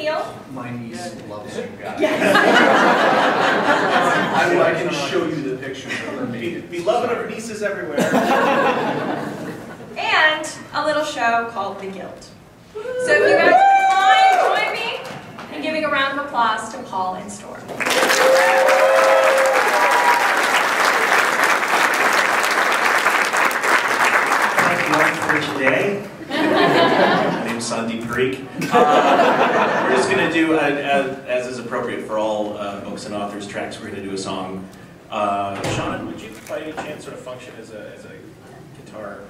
Neil. My niece loves you guys. Yes. I, I can show you the pictures of her maiden. Beloved of nieces everywhere. and a little show called The Guild. So if you guys would mind, join me in giving a round of applause to Paul and Storm. Thank you all for today. My name's Sandeep Parikh. Uh, we're just going to do, uh, as, as is appropriate for all uh, books and authors tracks, we're going to do a song. Uh, Sean, would you by any chance sort of function as a, as a guitar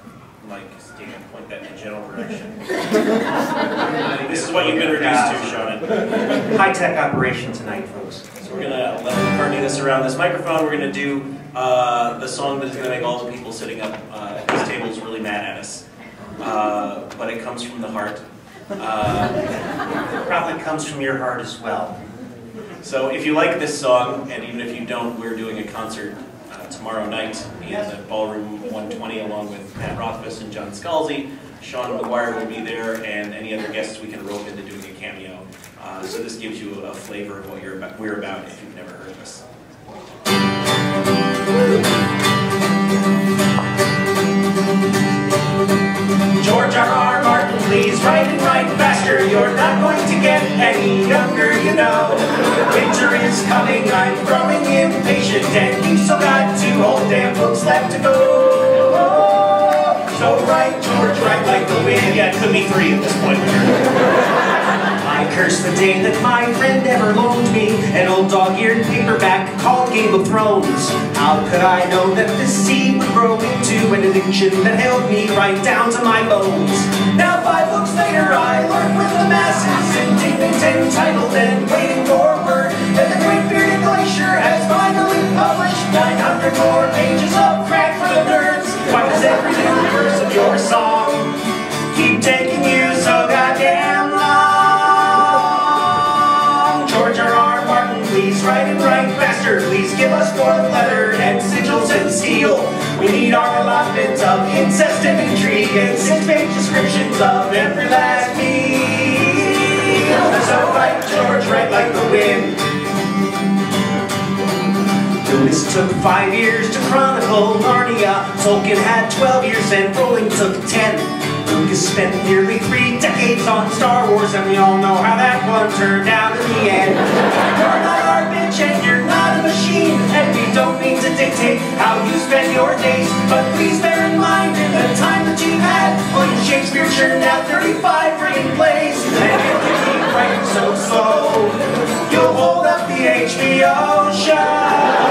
mic stand, point that in a general direction? this is what you've been reduced to, Sean. High-tech operation tonight, folks. So we're going to let McCartney this around this microphone. We're going to do uh, the song that is going to make all the people sitting up uh, at these tables really mad at us. Uh, but it comes from the heart. Uh, probably comes from your heart as well. So if you like this song, and even if you don't, we're doing a concert uh, tomorrow night in the Ballroom 120 along with Pat Rothfuss and John Scalzi. Seanan McGuire will be there, and any other guests we can rope into doing a cameo. Uh, so this gives you a flavor of what about, we're about if you've never heard us. George R. R. Martin, please write and write faster. You're not going to get any younger, you know. Winter is coming, I'm growing impatient, and you still got two whole damn books left to go. So write, George, write like the wind. Yeah, it could be three at this point. I curse the day that my friend ever loaned me an old dog-eared paperback called Game of Thrones. How could I know that this seed would grow into an addiction that held me right down to my bones? Now five books later, I lurk with the masses, indignant, entitled, and waiting for word that the Great Bearded Glacier has finally published 900 more pages of crack for the nerds. Why does every new verse of your song Us more letter and sigils and steel. We need our allotment of incest and intrigue and six-page descriptions of every last meal. So write, George, write like the wind. Lewis took five years to chronicle Narnia. Tolkien had 12 years and Rowling took 10. Lucas spent nearly three decades on Star Wars, and we all know how that one turned out in the end. You're not our bitch, and you're not a machine, and we don't mean to dictate how you spend your days. But please bear in mind, in the time that you've had, William Shakespeare churned out 35 friggin' plays. And if you keep writing so slow, you'll hold up the HBO show.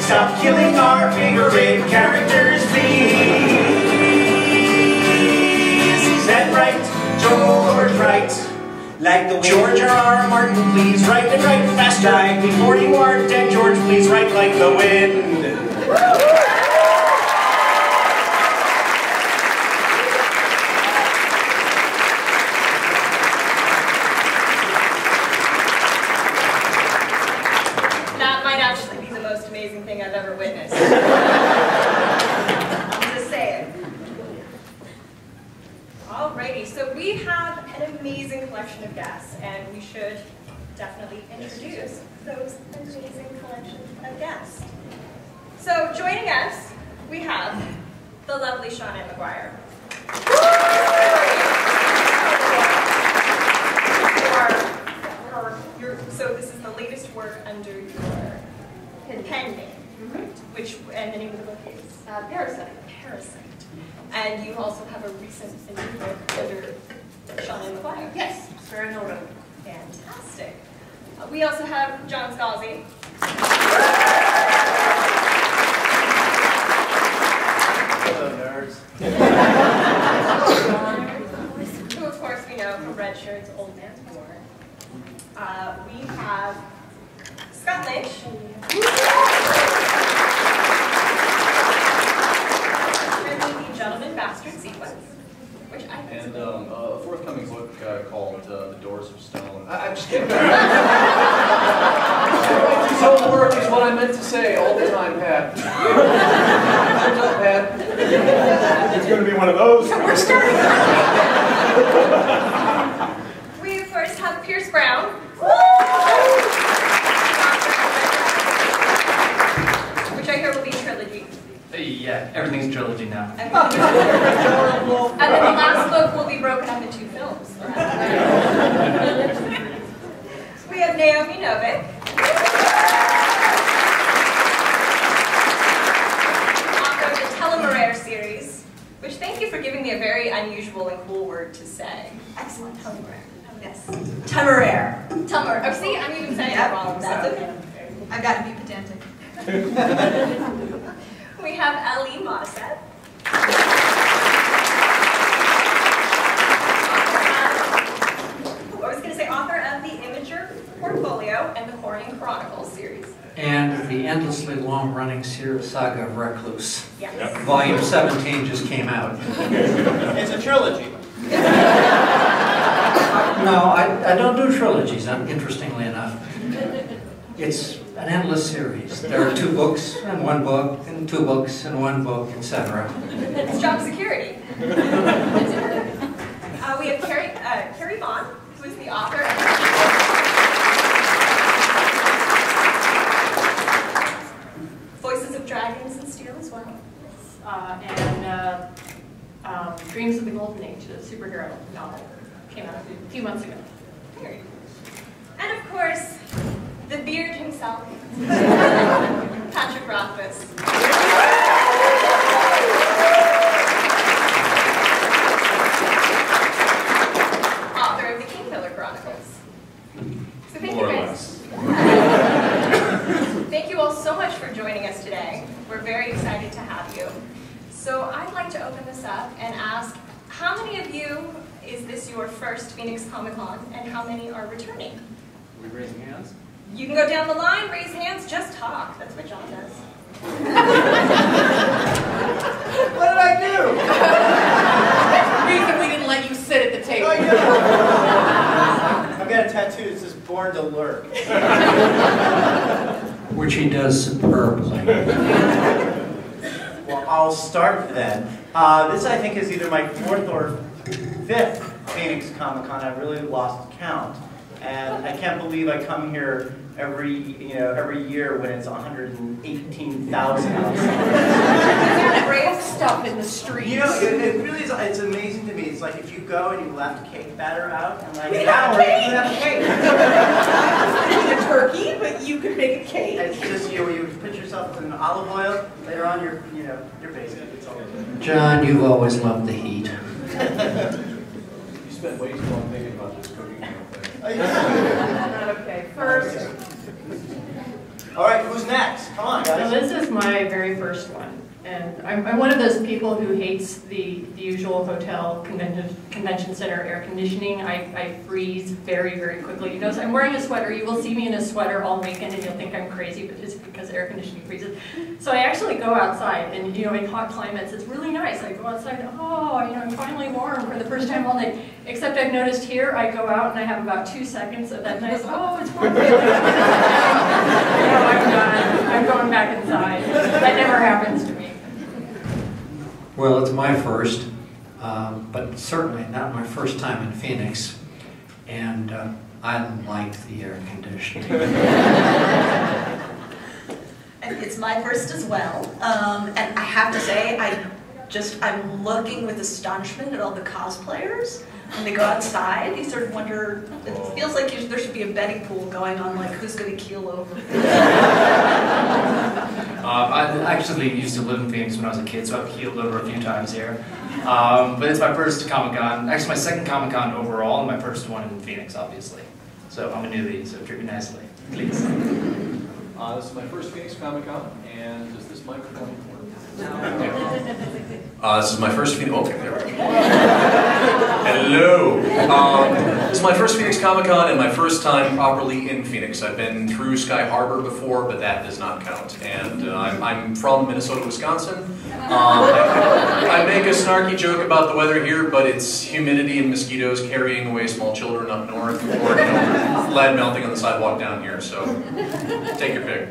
Stop killing our favorite characters, please. Is that right, George? Right. Like the. George R. R. Martin, please write and write faster. Die before you are dead, George. Please write like the wind. That might actually be the most amazing thing I've ever witnessed. I'm just saying. Alrighty, so we have an amazing collection of guests, and we should definitely introduce those amazing collection So joining us, we have the lovely Seanan McGuire. For her, your, so this is the latest work under your pen name, which, and the name of the book is? Uh, Parasite. Parasite. And you also have a recent new book under Seanan McGuire. Yes, Sarah. Fantastic. Uh, We also have John Scalzi. Hello, nerds. who of course we know from Red Shirt's Old Man's War. Uh, we have Scott Lynch. And the Gentleman Bastard Sequence, which I think is And um, a forthcoming book uh, called uh, The Doors of Stone. I, I'm just kidding. His whole work is what I meant to say all the time, Pat. Turns out, Pat. It's going to be one of those. We're starting. we first have Pierce Brown. Which I hear will be a trilogy. Yeah, everything's trilogy now. And and then the last book will be broken up into films. we have Naomi Novik. Author of the Telomerare series, which thank you for giving me a very unusual and cool word to say. Excellent, Telomerare. Yes. Temeraire. Telomerare. Oh, see, I'm even saying it wrong. that's so. okay. I've got to be pedantic. We have L.E. Modesitt. I was going to say author of the Imager Portfolio and the Corean Chronicles series. And the endlessly long-running Sears saga of Recluce. Yes. Volume 17 just came out. It's a trilogy. No, I, I don't do trilogies, interestingly enough. It's an endless series. There are two books and one book, and two books and one book, etc. It's job security. uh, we have Carrie, uh, Carrie Vaughn, who is the author of Voices of Dragons and Steel as well. Uh, and uh, um, Dreams of the Golden Age, a superhero novel, came out a few months ago. Very. And of course, the beard himself, Patrick Rothfuss. Author of the Kingkiller Chronicles. So thank More or you guys. Thank you all so much for joining us today. We're very excited to have you. So I'd like to open this up and ask, how many of you is this your first Phoenix Comic Con, and how many are returning? we raising hands? You can go down the line, raise hands, just talk. That's what John does. What did I do? Reason we didn't let you sit at the table. I've got a tattoo that says born to lurk. Which he does superbly. I'll start then. Uh, this, I think, is either my fourth or fifth Phoenix Comic Con. I've really lost count. And I can't believe I come here every, you know, every year when it's 118,000 outside. Brave stuff in the streets. You know, it, it really is, it's amazing to me. It's like if you go and you left cake batter out and like We an have hour, cake! you have cake. A turkey, but you could make a cake. It's just, you know, you put yourself in olive oil, later on you're, you know, you're basic. It's all good. John, you've always loved the heat. You spent way too long thinking about this cooking thing. Oh, okay, first, All right, who's next? Come on, So guys. this is my very first one, and I'm, I'm one of those people who hates the, the usual hotel convention, convention center air conditioning. I, I freeze very, very quickly. You notice I'm wearing a sweater. You will see me in a sweater all weekend, and you'll think I'm crazy, but it's because air conditioning freezes. So I actually go outside, and you know, in hot climates, it's really nice. I go outside, oh, you know, I'm finally warm for the first time all day. Except I've noticed here, I go out and I have about two seconds of that nice, oh, it's warm. No, I'm done. I'm going back inside. That never happens to me. Well, it's my first, um, but certainly not my first time in Phoenix. And uh, I liked the air conditioning. And it's my first as well. Um, and I have to say, I just, I'm looking with astonishment at all the cosplayers. When they go outside, you sort of wonder, it feels like you, there should be a betting pool going on, like who's going to keel over. Uh, I actually used to live in Phoenix when I was a kid, so I've healed over a few times here. Um, but it's my first Comic Con, actually my second Comic Con overall, and my first one in Phoenix, obviously. So I'm a newbie, so treat me nicely, please. Uh, this is my first Phoenix Comic Con, and does this microphone work? Uh, this is my first Phoenix. Okay, there we go. Hello. Um, this is my first Phoenix Comic Con and my first time properly in Phoenix. I've been through Sky Harbor before, but that does not count. And uh, I'm, I'm from Minnesota, Wisconsin. Um, I, I make a snarky joke about the weather here, but it's humidity and mosquitoes carrying away small children up north, or you know, lead melting on the sidewalk down here. So take your pick.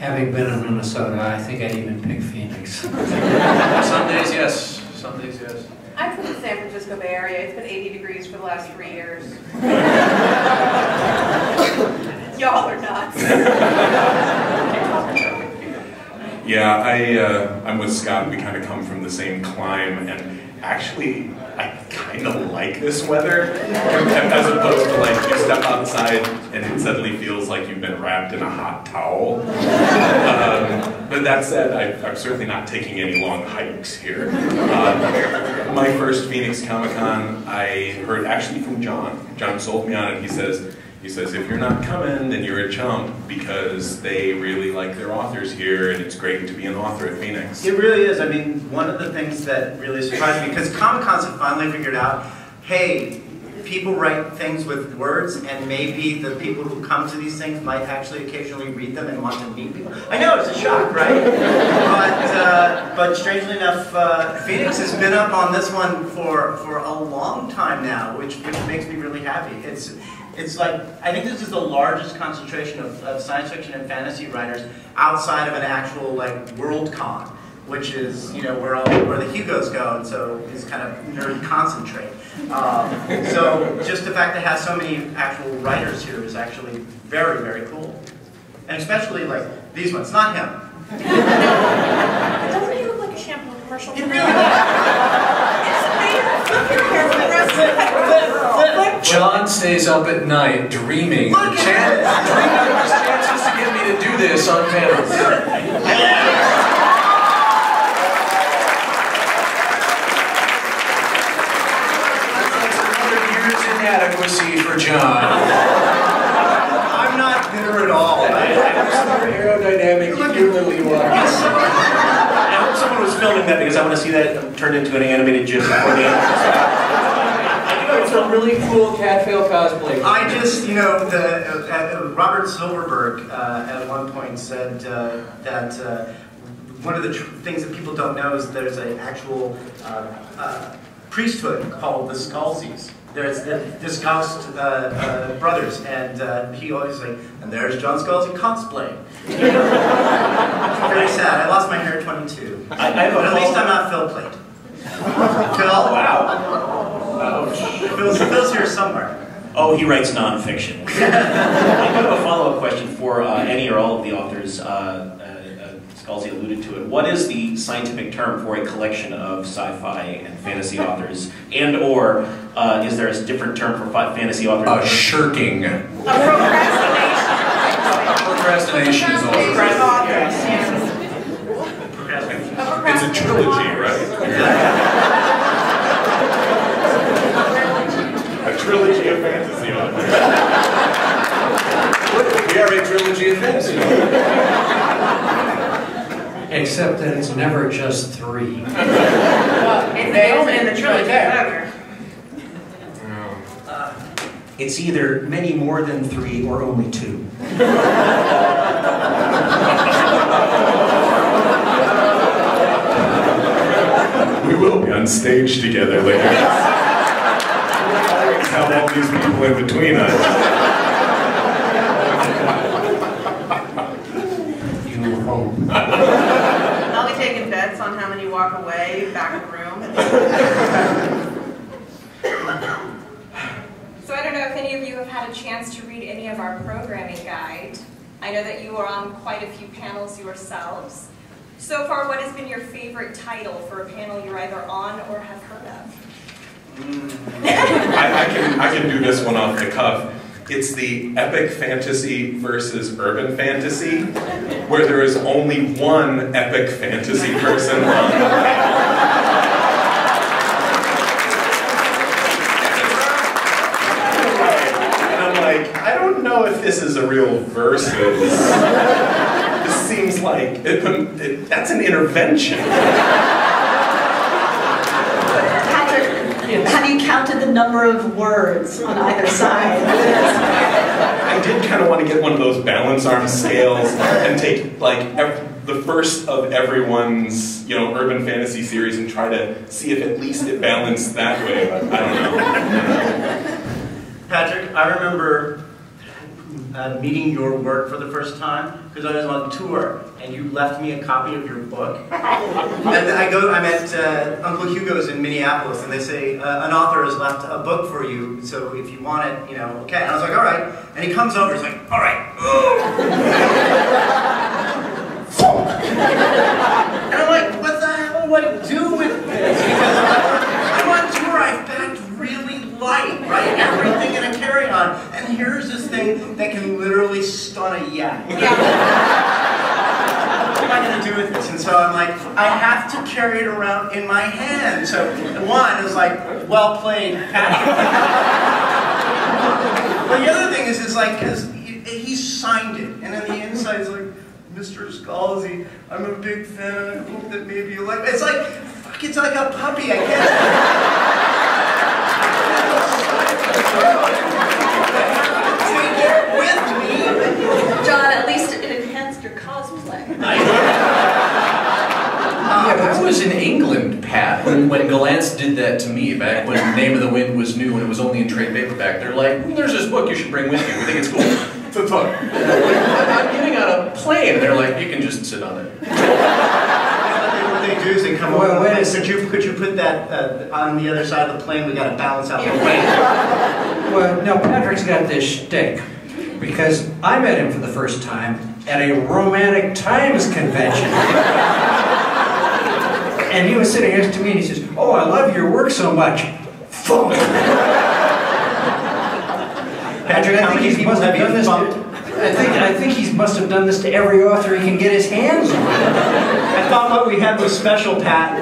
Having been in Minnesota, I think I'd even pick Phoenix. Some days, yes. Some days, yes. I'm from the San Francisco Bay Area. It's been 80 degrees for the last three years. Y'all are nuts. Yeah, I, uh, I'm with Scott. We kind of come from the same clime, and actually, I kind of like this weather, as opposed to like you step outside and it suddenly feels like you've been wrapped in a hot towel. Um, but that said, I, I'm certainly not taking any long hikes here. Uh, my first Phoenix Comic Con, I heard actually from John. John sold me on it. He says, he says, if you're not coming, then you're a chump because they really like their authors here and it's great to be an author at Phoenix. It really is. I mean, one of the things that really surprised me, because Comic Cons have finally figured out, hey, people write things with words, and maybe the people who come to these things might actually occasionally read them and want to meet people. I know, it's a shock, right? but, uh, but strangely enough, uh, Phoenix has been up on this one for, for a long time now, which, which makes me really happy. It's, it's like, I think this is the largest concentration of, of science fiction and fantasy writers outside of an actual like world con, which is, you know, where all, where the Hugos go, and so is kind of nerd concentrate. Um, so just the fact that it has so many actual writers here is actually very, very cool. And especially like these ones, not him. Doesn't he look like a shampoo commercial? It really John stays up at night dreaming. Look at Chan- dreaming of his chances to get me to do this on panels. Another year's inadequacy for John. I'm not bitter at all. aerodynamic, humanly wise. I hope someone was filming that because I want to see that turned into an animated GIF before the end. It's a really cool Catfail cosplay. I just, you know, the, uh, uh, Robert Silverberg uh, at one point said uh, that uh, one of the tr- things that people don't know is there's an actual uh, uh, priesthood called the Scalzies. There's the discussed uh, uh, brothers, and uh, he always like, and there's John Scalzi cosplay. It's very sad. I lost my hair at 22. I- I but at least I'm not Phil Plait. Phil? Wow. Phil's, Phil's here somewhere. Oh, he writes nonfiction. I have a follow-up question for uh, any or all of the authors. Uh, uh, uh, Scalzi alluded to it. What is the scientific term for a collection of sci-fi and fantasy authors? And or uh, is there a different term for fi- fantasy authors? A shirking. A procrastination. Procrastination is also. It's a trilogy, right? Trilogy of fantasy authors. We are a trilogy of fantasy. Except that it's never just three. Well, it fails and the trilogy is. It's either many more than three or only two. We will be on stage together later. Have all these people in between us. You hope. I'll be taking bets on how many walk away back of the room. So I don't know if any of you have had a chance to read any of our programming guide. I know that you are on quite a few panels yourselves. So far, what has been your favorite title for a panel you're either on or have heard of? I, I can I can do this one off the cuff. It's the epic fantasy versus urban fantasy, where there is only one epic fantasy person on the panel. And I'm like, I don't know if this is a real versus. This seems like it, it, that's an intervention. Patrick, have you counted the number of words on either side? I did kind of want to get one of those balance arm scales and take like ev- the first of everyone's you know urban fantasy series and try to see if at least it balanced that way. But I don't know. Patrick, I remember uh, meeting your work for the first time because I was on tour and you left me a copy of your book. and then I go, I'm at uh, Uncle Hugo's in Minneapolis and they say, uh, an author has left a book for you, so if you want it, you know, okay. And I was like, all right. And he comes over, he's like, all right. and I'm like, what the hell do I do with this? Because I'm on tour, I've packed really light, right? Everything in a carry-on. And here's this thing that can literally stun a yak. what am I going to do with this? And so I'm like, I have to carry it around in my hand. So one is like, well played, Patrick. but the other thing is, is like, because he, he signed it, and on the inside it's like, Mr. Scalzi, I'm a big fan, and I hope that maybe you like. It's like, fuck, it's like a puppy. I can't. With me. John, at least it enhanced your cosplay. Yeah, I was in England, Pat, when, when Gollancz did that to me back when Name of the Wind was new and it was only in trade paperback. They're like, "Hmm, there's this book you should bring with you. We think it's cool. A book. I'm getting on a plane, they're like, you can just sit on it. What they do is they come Well, over. wait a Could you could you put that uh, on the other side of the plane? We got to balance out the plane. Well, no, Patrick's got this shtick because I met him for the first time at a Romantic Times convention. and he was sitting next to me and he says, Oh, I love your work so much. Funk. Patrick, I how think many people must have have you done this. funked? To, I think I think he must have done this to every author he can get his hands on. I thought what we had was special, Pat.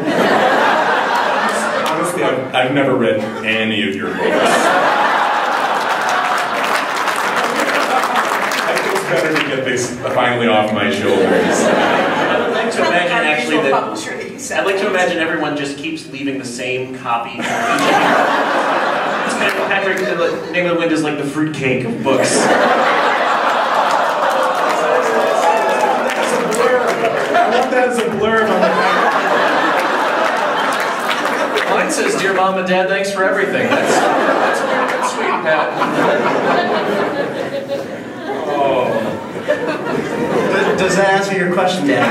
Honestly, I've, I've never read any of your books. I think it's better to get this finally off my shoulders. I would like to imagine actually that. publisher that you said. I'd like to imagine everyone just keeps leaving the same copy. for each of you. It's kind of- Patrick, the name of the wind is like the fruitcake of books. I want that as a blurb on the back. Mine says, Dear Mom and Dad, thanks for everything. That's, that's, that's sweet, Pat. Oh. Does, does that answer your question, Dad?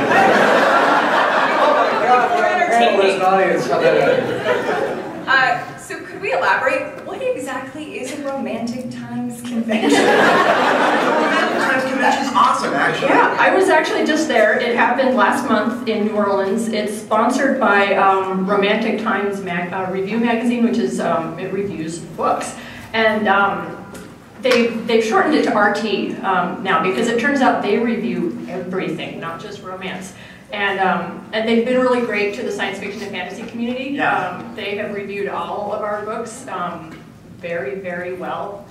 Oh my God! entertaining. audience, how that Uh, so could we elaborate? What exactly is a romantic times convention? Times convention awesome, actually. Yeah, I was actually just there. It happened last month in New Orleans. It's sponsored by um, Romantic Times mag- uh, Review magazine, which is um, it reviews books, and um, they they've shortened it to RT um, now because it turns out they review everything, not just romance. And um, and they've been really great to the science fiction and fantasy community. Yeah. Um, they have reviewed all of our books um, very very well,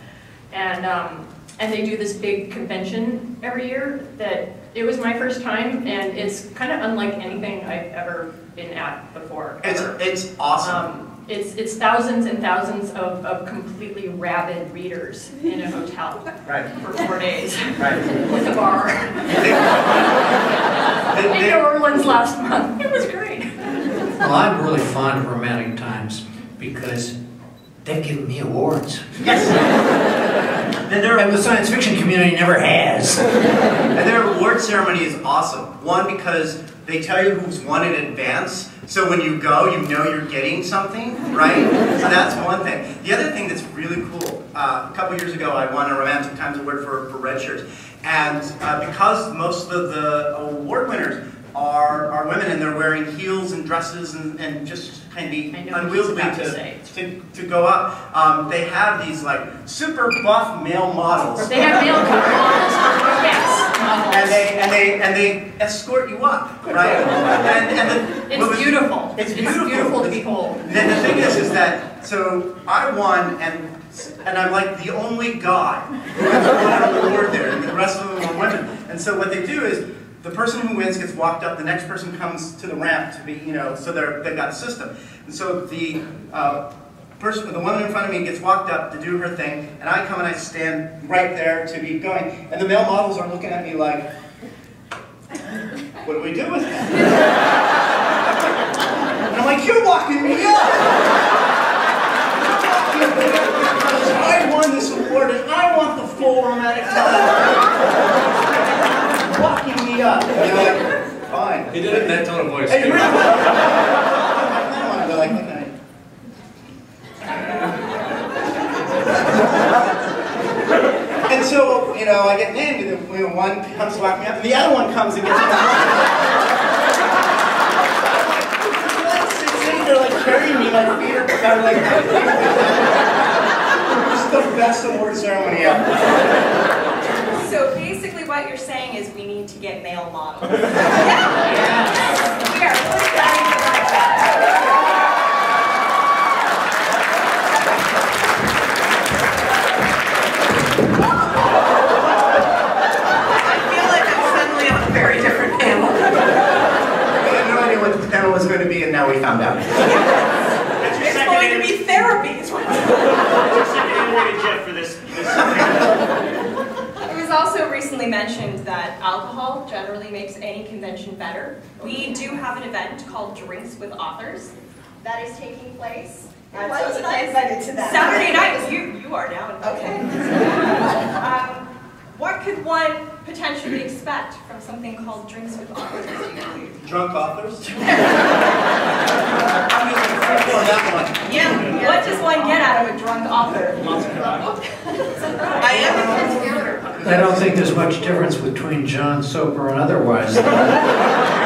and. And they do this big convention every year that it was my first time, and it's kind of unlike anything I've ever been at before. It's, ever. it's awesome. Um, it's, it's thousands and thousands of, of completely rabid readers in a hotel Right. for four days Right. with a bar. in New Orleans last month. It was great. Well, I'm really fond of romantic times because they've given me awards. Yes. And their And the science fiction community never has. and their award ceremony is awesome. One because they tell you who's won in advance, so when you go, you know you're getting something, right? So that's one thing. The other thing that's really cool. Uh, a couple years ago, I won a Romantic Times Award for, for Red Shirts, and uh, because most of the award winners are, are women and they're wearing heels and dresses and, and just kind of unwieldy to to, say. to, to go up, um, they have these like super buff male models. They have male models yes, And they and they and they escort you up, right? And, and the, It's was- beautiful. It's It's beautiful. beautiful to behold. Then the thing is, is that so I won, and and I'm like the only guy an award there, and the rest of them are women. And so what they do is. The person who wins gets walked up. The next person comes to the ramp to be, you know, so they're they've got a system. And so the uh, person, the woman in front of me gets walked up to do her thing, and I come and I stand right there to be going. And the male models are looking at me like, what do we do with that? And I'm like, you're walking me up! I won this award and I want the full romantic time. You're me up. And you're like, fine. He did it in that tone of voice. And too. you really I want go like, okay. And so, you know, I get named, and then, you know, one comes to walk me up, and the other one comes and gets me. They're like carrying me, my feet are kind of like. This is the best award ceremony ever. So basically what you're saying is we need to get male models. Yes. We are putting that into I feel like I'm suddenly on a very different panel. We had no idea what the panel was going to be, and now we found out. It's going to be therapy. is what- Jeff for this. this It was also recently mentioned that alcohol generally makes any convention better. We do have an event called Drinks with Authors that is taking place. Why wasn't I invited to that? Saturday night, you, you are now invited. Okay. Um, what could one potentially expect from something called Drinks with Authors? do you believe? Drunk authors? I'm just going that one. Yeah. What does one get out of a drunk author? I am. I don't think there's much difference between John Soper and otherwise.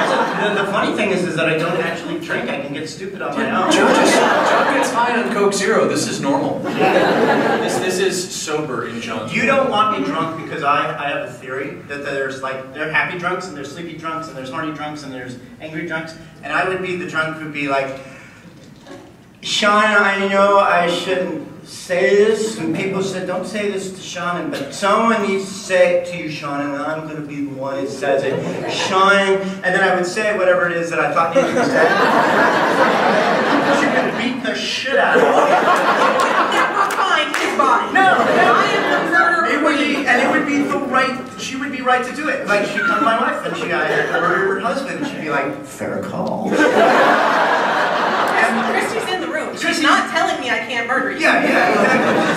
The, the funny thing is, is that I don't actually drink. I can get stupid on my own. John, just, John gets high on Coke Zero. This is normal. This, this is sober in John's You don't want me drunk because I, I have a theory that there's like, there are happy drunks and there's sleepy drunks and there's horny drunks and there's angry drunks. And I would be the drunk who'd be like, Sean, I know I shouldn't say this. And people said, don't say this to Sean, but someone needs to say it to you, Sean, and I'm going to be the one who says it. Sean, and then I would say whatever it is that I thought needed to say. She could beat the shit out of me. Never find his body. No, I am the murderer. It would be, and it would be the right, she would be right to do it. Like, she'd come to my wife and she, I had her husband, and she'd be like, fair call. And, Christy's in the room. She's not telling me I can't murder you. yeah, yeah,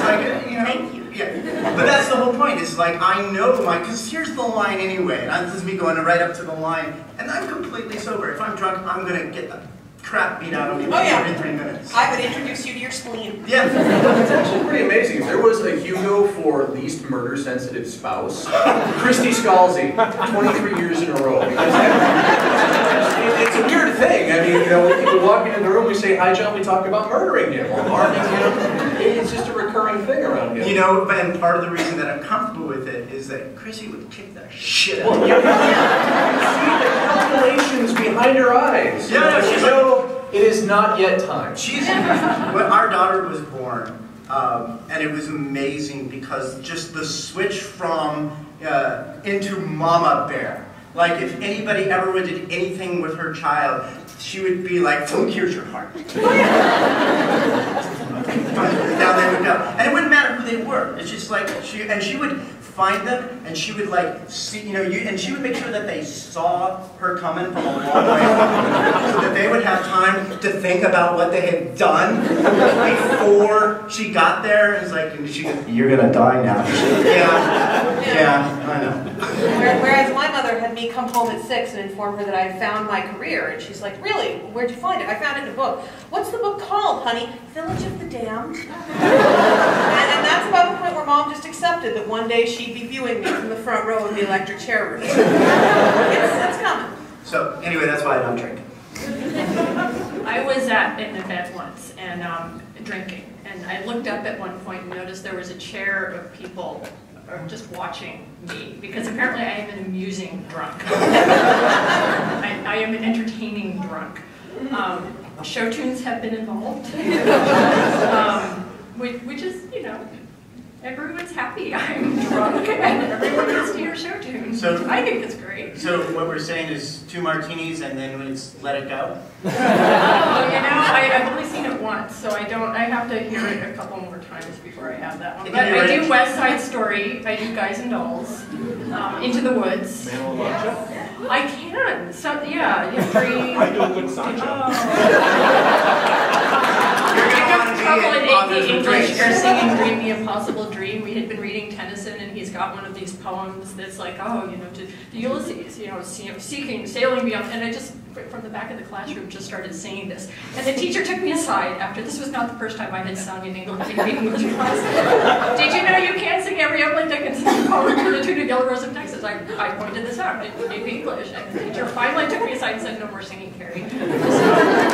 exactly. Like, you know, Thank you. yeah. But that's the whole point, is like, I know my, because here's the line anyway, and this is me going right up to the line, and I'm completely sober. If I'm drunk, I'm gonna get the crap beat out of me Oh, yeah. every three minutes. I would introduce you to your spleen. Yeah. It's actually pretty amazing. If there was a Hugo for least murder sensitive spouse, Christy Scalzi, 23 years in a row. It's a weird thing. I mean, you know, when people walk into the room, we say, hi, John, we talk about murdering him or harming him. It's just a recurring thing around here. You know, and part of the reason that I'm comfortable with it is that Chrissy would kick the shit out of Well, me. you see the calculations behind her eyes. Yeah, no, she's You know, it is not yet time. She's when our daughter was born. Um, and it was amazing because just the switch from uh, into Mama Bear. Like if anybody ever did anything with her child, she would be like, "Boom, here's your heart." Down they would go, and it wouldn't matter who they were. It's just like she and she would find them, and she would like see, you know, you, and she would make sure that they saw her coming from a long way, so that they would have time to think about what they had done before she got there. It's like, and she, goes, you're gonna die now. yeah, yeah, I know. Whereas my mother had me come home at six and inform her that I had found my career, and she's like, really? Where'd you find it? I found it in a book. What's the book called, honey? Village of the Damned. and, and that's about the point where mom just accepted that one day she'd be viewing me from the front row of the electric chair room. it's, it's coming. So anyway, that's why I don't drink. I was at an event once and um, drinking, and I looked up at one point and noticed there was a chair of people uh, just watching me because apparently I am an amusing drunk. I, I am an entertaining drunk. Um, show tunes have been involved, um, which, which is, you know, everyone's happy I'm drunk and everyone gets to hear show tunes. So- I think it's great. So what we're saying is two martinis and then it's let it go? Oh, you know, I, I've only seen it once, so I don't, I have to hear it a couple more times before I have that one. But I do West Side Story, I do Guys and Dolls, um, Into the Woods. Man La Mancha? I can, so, yeah, yeah, three. I do a good Sancho. You're I gonna have want to trouble be in an author AP of English drinks. or singing Dream the Impossible Dream. We had been reading Tennyson and he's got one of these poems that's like, oh, you know, to the Ulysses, you know, see- seeking, sailing beyond, and I just, from the back of the classroom, just started singing this. And the teacher took me aside after, this was not the first time I had sung in English, in English class. Did you know you can't sing every Emily Dickinson poem to the tune of Yellow Rose of Texas? I, I pointed this out in English, and the teacher finally took me aside and said, no more singing, Carrie. Yeah,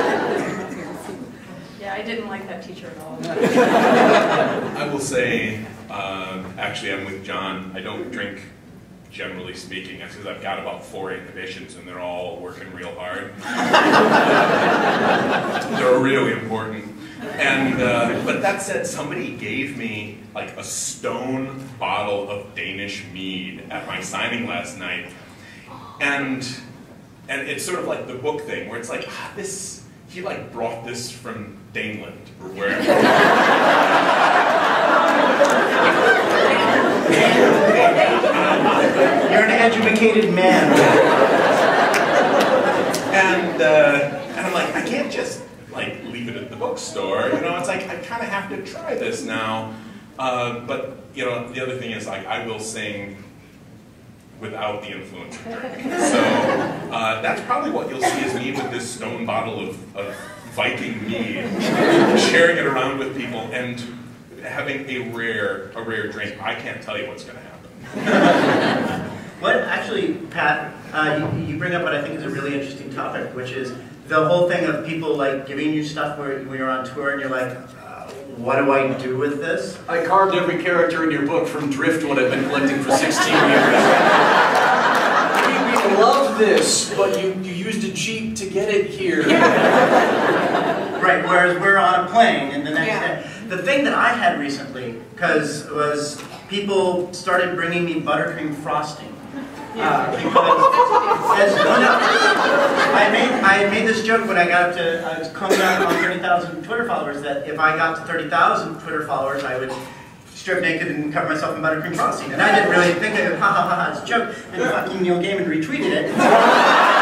I didn't like that teacher at all. I will say, um, actually, I'm with John. I don't drink, generally speaking. That's because I've got about four inhibitions and they're all working real hard. they're really important. And, uh, but that said, somebody gave me like a stone bottle of Danish mead at my signing last night. And, and it's sort of like the book thing where it's like, ah, this, he like brought this from Daneland or wherever. You're an educated man. And, uh, and I'm like, I can't just like leave it at the bookstore. You know, it's like I kind of have to try this now. Uh, but you know, the other thing is like I will sing without the influence of drink. So uh, that's probably what you'll see is me with this stone bottle of, of Viking mead, sharing it around with people and having a rare a rare drink. I can't tell you what's going to happen. What actually, Pat, uh, you, you bring up what I think is a really interesting topic, which is the whole thing of people like giving you stuff where, when you're on tour and you're like, what do I do with this? I carved every character in your book from driftwood I've been collecting for 16 years. we, we love this, but you, you used a Jeep to get it here. Right, whereas we're on a plane and the next Yeah. day. The thing that I had recently, because was people started bringing me buttercream frosting. Uh, because, oh no, I made I made this joke when I got up to I was coming on 30,000 Twitter followers that if I got to 30,000 Twitter followers I would strip naked and cover myself in buttercream frosting. And I didn't really think of it, ha ha ha ha, it's a joke. And fucking Neil Gaiman retweeted it.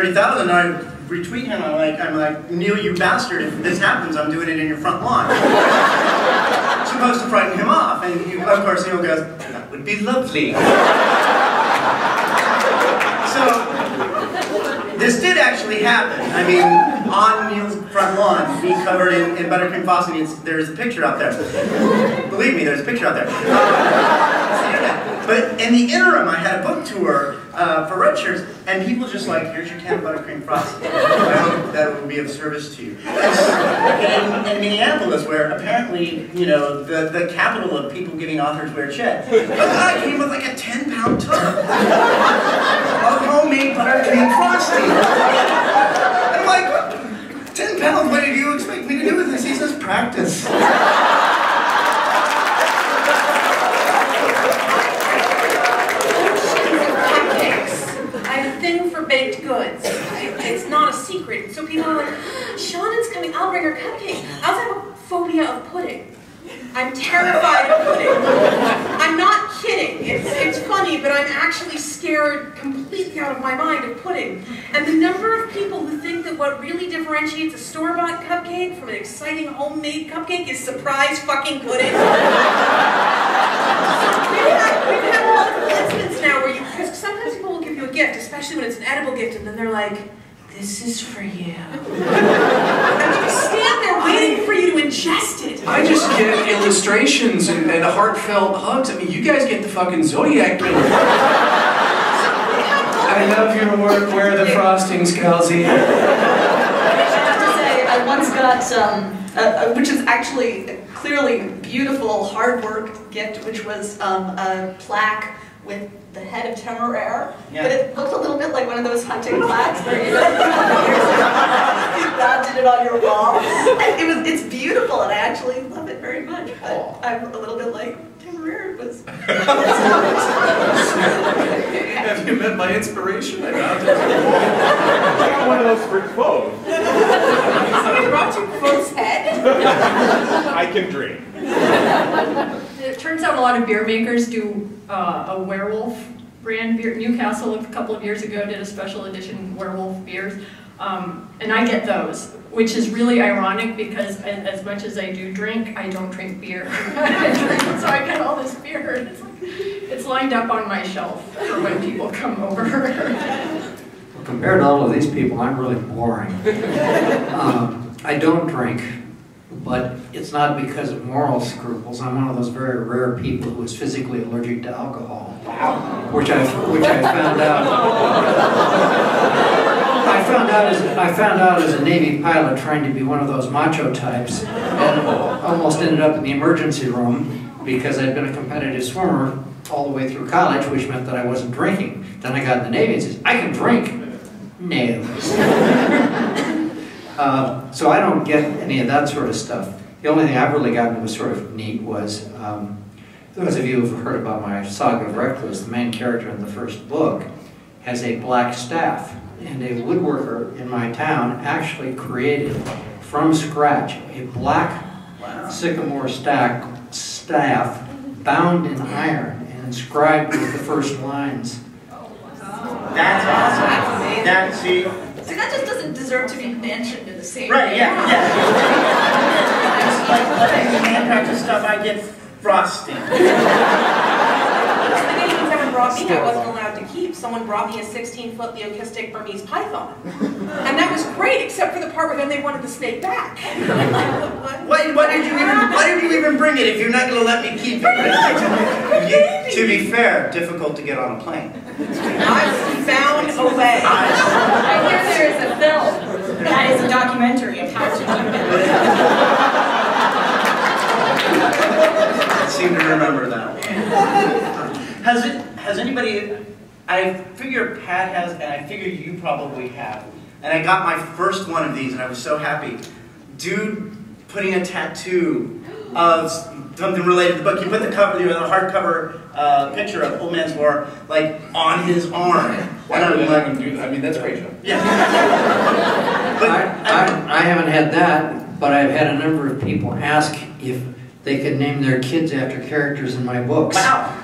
30,000, I retweet him, I'm like, I'm like, Neil, you bastard, if this happens, I'm doing it in your front lawn. Supposed to frighten him off, and he, of course Neil goes, that would be lovely. so, this did actually happen. I mean, on Neil's front lawn, me covered in, in buttercream frosting, there's a picture out there. Believe me, there's a picture out there. Uh, but in the interim, I had a book tour uh, for shirts, and people just like, here's your can of buttercream frosting. I hope that will be of service to you. And in, in Minneapolis, where apparently, you know, the, the capital of people giving authors wear shit, a guy came with like a 10 pound tub of homemade buttercream frosting. I'm like, 10 pounds, what did you expect me to do with this? He says, practice. Cupcakes. I have a thing for baked goods. It's not a secret. So people are like, Seanan's coming, I'll bring her cupcakes. I also have a phobia of pudding. I'm terrified of pudding. I'm not kidding. It's, it's funny, but I'm actually scared completely out of my mind of pudding. And the number of people who think that what really differentiates a store-bought cupcake from an exciting homemade cupcake is surprise fucking pudding. We've we've had multiple incidents now where you, because sometimes people will give you a gift, especially when it's an edible gift, and then they're like, this is for you. And you just stand there waiting for you to ingest it. I just get illustrations and, and heartfelt hugs. I mean, you guys get the fucking Zodiac killer. I love your work. Where are the frostings, Kelsey? I have to say, I once got, um, uh, uh, which is actually a clearly beautiful hard work gift, which was um, a plaque with the head of Temeraire, Yeah. but it looked a little bit like one of those hunting plaques where you mounted it on your wall. And it was, it's beautiful, and I actually love it very much. But I'm a little bit like Temeraire was. Have you met my inspiration? I mounted it on the got One of those for Quote. Somebody brought you Quote's head? I can dream. It turns out a lot of beer makers do uh, a werewolf brand beer. Newcastle a couple of years ago did a special edition werewolf beers, um, and I get those, which is really ironic because as, as much as I do drink, I don't drink beer. so I get all this beer, and it's, like, it's lined up on my shelf for when people come over. Well, Compared to all of these people, I'm really boring. Um, I don't drink, but it's not because of moral scruples. I'm one of those very rare people who is physically allergic to alcohol, which I which I found out. I found out as I found out as a Navy pilot trying to be one of those macho types, and almost ended up in the emergency room because I'd been a competitive swimmer all the way through college, which meant that I wasn't drinking. Then I got in the Navy and says, I can drink. No. Uh, so I don't get any of that sort of stuff. The only thing I've really gotten was sort of neat was, um, those of you who've heard about my Saga of Recluce, the main character in the first book has a black staff. And a woodworker in my town actually created from scratch a black sycamore stack, staff bound in iron and inscribed with the first lines. That's awesome. That, see, See, that just doesn't deserve to be mentioned in the same. right, yeah, yeah. Just like, like the hand practice stuff, I get frosting. The thing someone brought me, I wasn't allowed to keep. Someone brought me a 16-foot Leucistic Burmese python. And that was great, except for the part where then they wanted the snake back. Why, why did you even, why did you even bring it if you're not gonna let me keep it? You- To be fair, difficult to get on a plane. I found a way. I hear there is a film that is a documentary of how to do that. I seem to remember that one. Has it, has anybody, I figure Pat has, and I figure you probably have, and I got my first one of these and I was so happy. Dude putting a tattoo of something related to the book. You put the cover, you know, the hardcover uh, picture of Old Man's War, like, on his arm. Why And I'm would like, anyone do that? I mean, that's great, John. yeah. I, I, I haven't had that, but I've had a number of people ask if they could name their kids after characters in my books. Wow.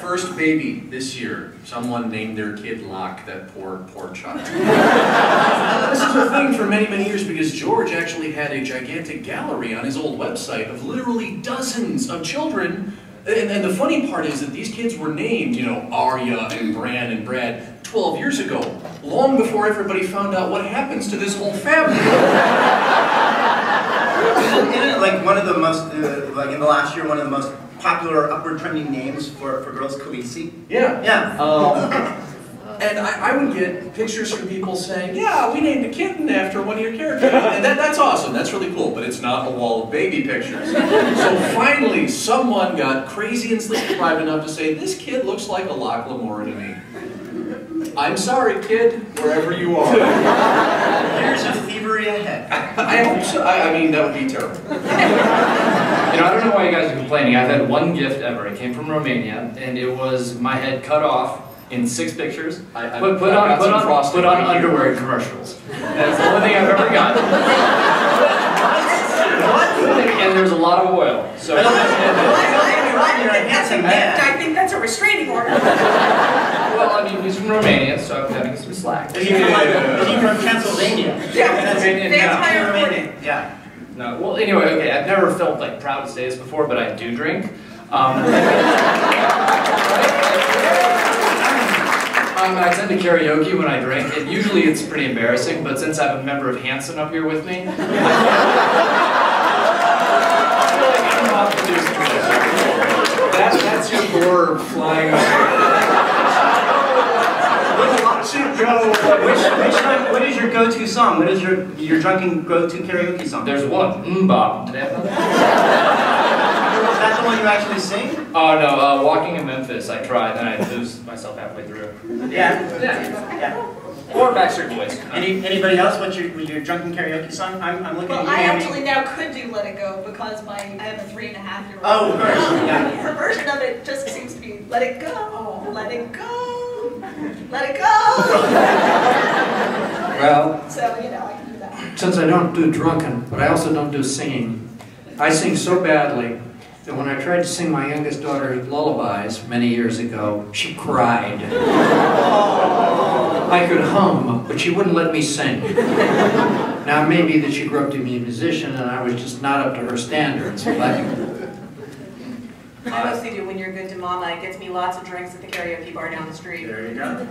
First baby this year, someone named their kid Locke, that poor, poor child. this is a thing for many, many years because George actually had a gigantic gallery on his old website of literally dozens of children. And, and the funny part is that these kids were named, you know, Arya and Bran and Brad 12 years ago, long before everybody found out what happens to this whole family. Isn't it like one of the most, uh, like in the last year, one of the most popular upward trending names for, for girls, Khaleesi? Yeah. Yeah. Oh, and I, I would get pictures from people saying, yeah, we named a kitten after one of your characters. And that, that's awesome, that's really cool, but it's not a wall of baby pictures. So finally, someone got crazy and sleep deprived enough to say, this kid looks like a Locke Lamora to me. I'm sorry, kid, wherever you are. Years of thievery ahead. I hope so. I, I mean, that would be terrible. You know, I don't know why you guys are complaining. I've had one gift ever. It came from Romania, and it was my head cut off in six pictures. I- I- put, put I've on, put on, frosting put on right here. underwear commercials. That's the only thing I've ever gotten. and there's a lot of oil. So. You're a handsome man. I think that's a restraining order. Well, I mean, he's from Romania, so I'm cutting some slack. Is uh, he from, like, is Pennsylvania? Yeah, Romanian, vampire no. warning. Yeah. No, well, anyway, okay, I've never felt like proud to say this before, but I do drink. Um, um, I tend to karaoke when I drink, and usually it's pretty embarrassing, but since I have a member of Hanson up here with me, I feel like I'm to do something. That, that's your blurb flying go. Which, which one, what is your go-to song? What is your your drunken go-to karaoke song? There's one, MMMBop. Did I have another? Is that the one you actually sing? Oh no, uh, Walking in Memphis, I tried, then I lose myself halfway through. Yeah. Yeah. Yeah. Or Backstreet Boys. Any, anybody else? What's your your drunken karaoke song? I'm, I'm looking Well, at I you, Andy. actually now could do Let It Go because my, I have a three and a half year old. Oh, of course, yeah. Her version of it just seems to be Let It Go, Let It Go, Let It Go. Well, So, you know, I can do that. since I don't do drunken, but I also don't do singing, I sing so badly that when I tried to sing my youngest daughter lullabies many years ago, she cried. I could hum, but she wouldn't let me sing. Now, it may be that she grew up to be a musician and I was just not up to her standards, but I mostly do when you're good to mama. It gets me lots of drinks at the karaoke bar down the street. There you go.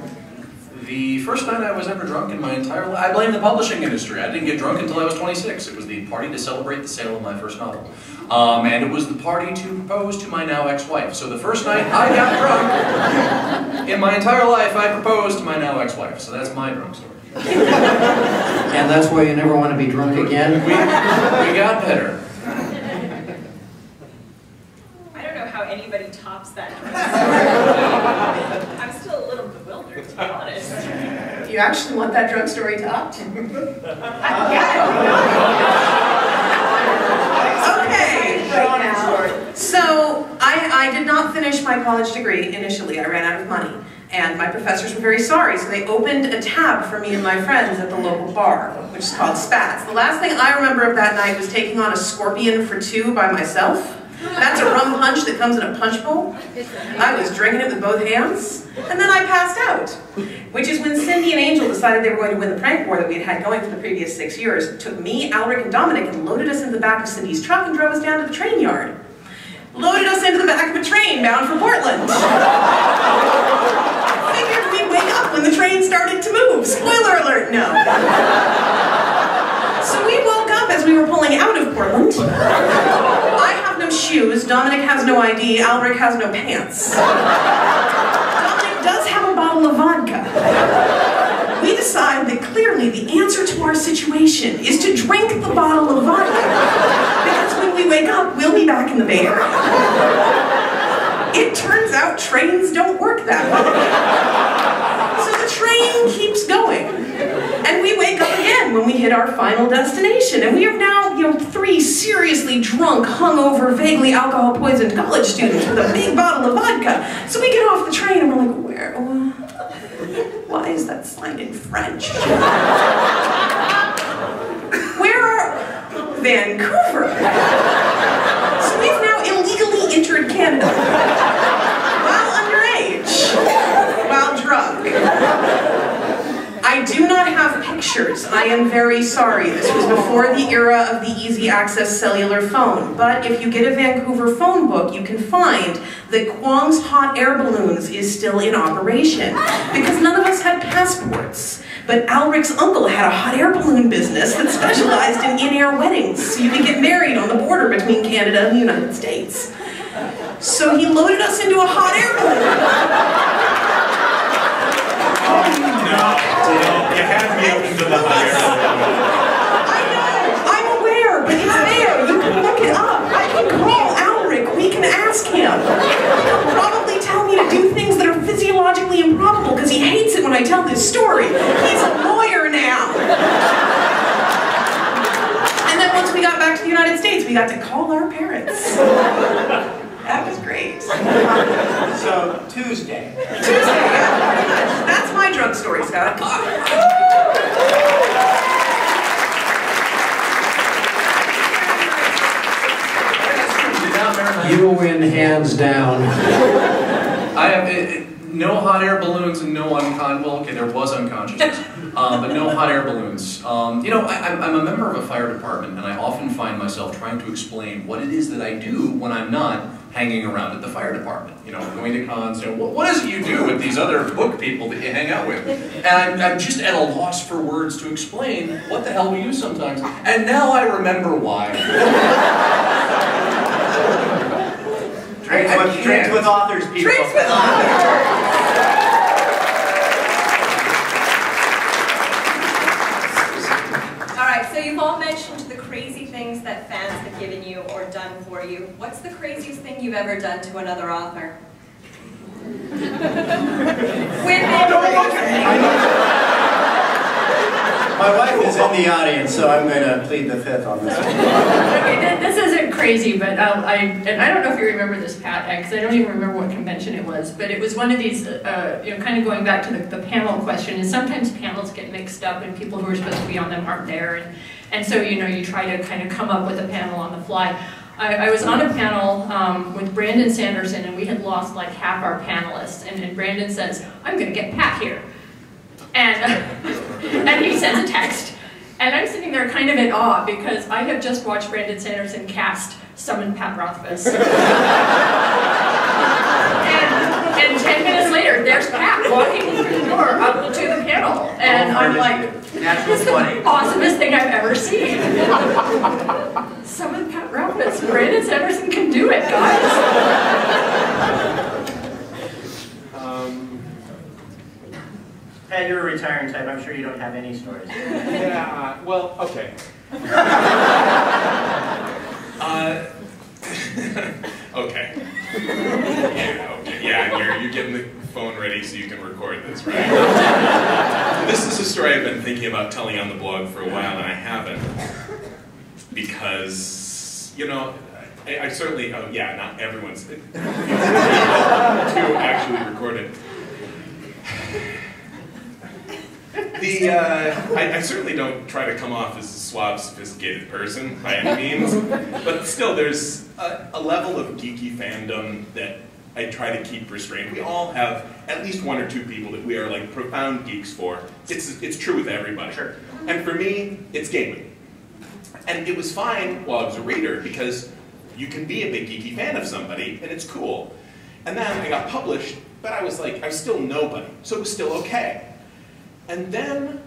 The first night I was ever drunk in my entire life, I blame the publishing industry. I didn't get drunk until I was 26. It was the party to celebrate the sale of my first novel. Um, and it was the party to propose to my now ex-wife. So the first night I got drunk, in my entire life I proposed to my now ex-wife. So that's my drunk story. and that's why you never want to be drunk again. We, we got better. I don't know how anybody I'm still a little bewildered, to be honest. Do you actually want that drug story topped? Okay, right now. So I, I did not finish my college degree initially. I ran out of money. And my professors were very sorry, so they opened a tab for me and my friends at the local bar, which is called Spats. The last thing I remember of that night was taking on a scorpion for two by myself. That's a rum punch that comes in a punch bowl. I was drinking it with both hands, and then I passed out. Which is when Cindy and Angel decided they were going to win the prank war that we had had going for the previous six years, took me, Alric, and Dominic and loaded us into the back of Cindy's truck and drove us down to the train yard. Loaded us into the back of a train bound for Portland. Figured we'd wake up when the train started to move. Spoiler alert, no. So we woke up as we were pulling out of Portland. Shoes, Dominic has no ID, Alric has no pants. Dominic does have a bottle of vodka. We decide that clearly the answer to our situation is to drink the bottle of vodka. Because when we wake up, we'll be back in the Bay Area. It turns out trains don't work that way. So the train keeps going. And we wake up again when we hit our final destination. And we are now, you know, three seriously drunk, hungover, vaguely alcohol poisoned college students with a big bottle of vodka. So we get off the train and we're like, where? Why is that sign in French? Where are Vancouver? So we've now illegally entered Canada while underage, while drunk. I do not have pictures. I am very sorry. This was before the era of the easy access cellular phone. But if you get a Vancouver phone book, you can find that Kwong's hot air balloons is still in operation. Because none of us had passports. But Alric's uncle had a hot air balloon business that specialized in in-air weddings. So you could get married on the border between Canada and the United States. So he loaded us into a hot air balloon. oh, no, you had me open to the higher. I know. I'm aware, but it's there. You can look it up. I can call Alric. We can ask him. He'll probably tell me to do things that are physiologically improbable because he hates it when I tell this story. He's a lawyer now. And then once we got back to the United States, we got to call our parents. That was great. So, Tuesday. Tuesday, yeah, pretty much. That's my drug story, Scott. You win hands down. I have it, it- no hot air balloons and no uncon. Well, okay, there was unconsciousness, um, but no hot air balloons. Um, you know, I, I'm, I'm a member of a fire department, and I often find myself trying to explain what it is that I do when I'm not hanging around at the fire department. You know, going to cons. You know, what, what is it you do with these other book people that you hang out with? And I'm, I'm just at a loss for words to explain what the hell we do sometimes. And now I remember why. Drinks with, can't. drinks with authors, people. Drinks with authors. All right, so you've all mentioned the crazy things that fans have given you or done for you. What's the craziest thing you've ever done to another author? My wife is in the audience, so I'm going to plead the fifth on this one. Okay, this isn't crazy, but um, I and I don't know if you remember this, Pat, because I don't even remember what convention it was. But it was one of these, uh, you know, kind of going back to the, the panel question. Is sometimes panels get mixed up, and people who are supposed to be on them aren't there, and and so you know you try to kind of come up with a panel on the fly. I, I was on a panel um, with Brandon Sanderson, and we had lost like half our panelists. And, and Brandon says, "I'm going to get Pat here," and and he sends a text. And I'm sitting there kind of in awe because I have just watched Brandon Sanderson cast Summon Pat Rothfuss. and, and 10 minutes later, there's Pat walking through the door up to the panel. And I'm like, this is the awesomest thing I've ever seen. Summon Pat Rothfuss. Brandon Sanderson can do it, guys. Um, Pat, you're a retiring type. I'm sure you don't have any stories. yeah, well, okay. Uh, okay. Yeah, okay. Yeah, and you're, you're getting the phone ready so you can record this, right? this is a story I've been thinking about telling on the blog for a while, and I haven't. Because, you know, I, I certainly, oh yeah, not everyone's to actually record it. The, uh, I, I certainly don't try to come off as a suave, sophisticated person by any means, but still, there's a, a level of geeky fandom that I try to keep restrained. We all have at least one or two people that we are like profound geeks for. It's, it's true with everybody. Sure. And for me, it's gaming. And it was fine while I was a reader because you can be a big geeky fan of somebody and it's cool. And then I got published, but I was like, I was still nobody, so it was still okay. And then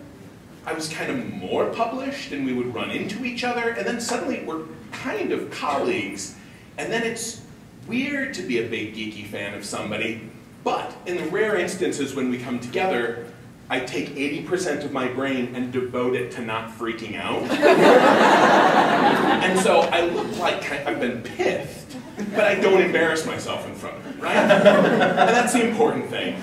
I was kind of more published and we would run into each other and then suddenly we're kind of colleagues. And then it's weird to be a big geeky fan of somebody, but in the rare instances when we come together, I take 80% of my brain and devote it to not freaking out. and so I look like I've been pithed, but I don't embarrass myself in front of him, right? and that's the important thing.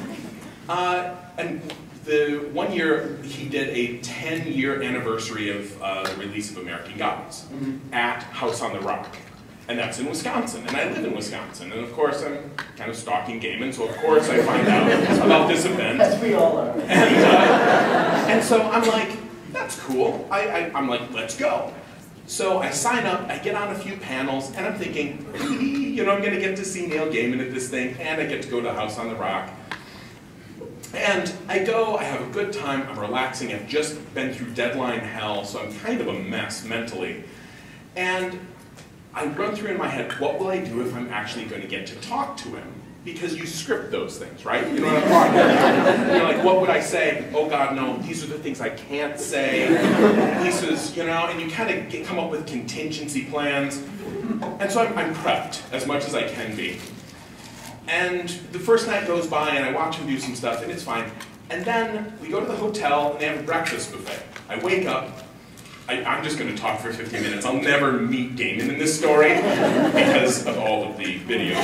Uh, and the one year he did a 10 year anniversary of uh, the release of American Gods at House on the Rock. And that's in Wisconsin, and I live in Wisconsin. And of course, I'm kind of stalking Gaiman, so of course I find out about this event. As we all are. And, uh, and so I'm like, that's cool. I, I, I'm like, let's go. So I sign up, I get on a few panels, and I'm thinking, you know, I'm going to get to see Neil Gaiman at this thing, and I get to go to House on the Rock. And I go, I have a good time, I'm relaxing, I've just been through deadline hell, so I'm kind of a mess mentally. And I run through in my head, what will I do if I'm actually going to get to talk to him? Because you script those things, right? You know what I'm talking about? You're like, what would I say? Oh God, no, these are the things I can't say. This is, you know, and you kind of come up with contingency plans. And so I'm, I'm prepped as much as I can be. And the first night goes by and I watch him do some stuff and it's fine. And then we go to the hotel and they have a breakfast buffet. I wake up, I, I'm just going to talk for 15 minutes. I'll never meet Damon in this story because of all of the videos.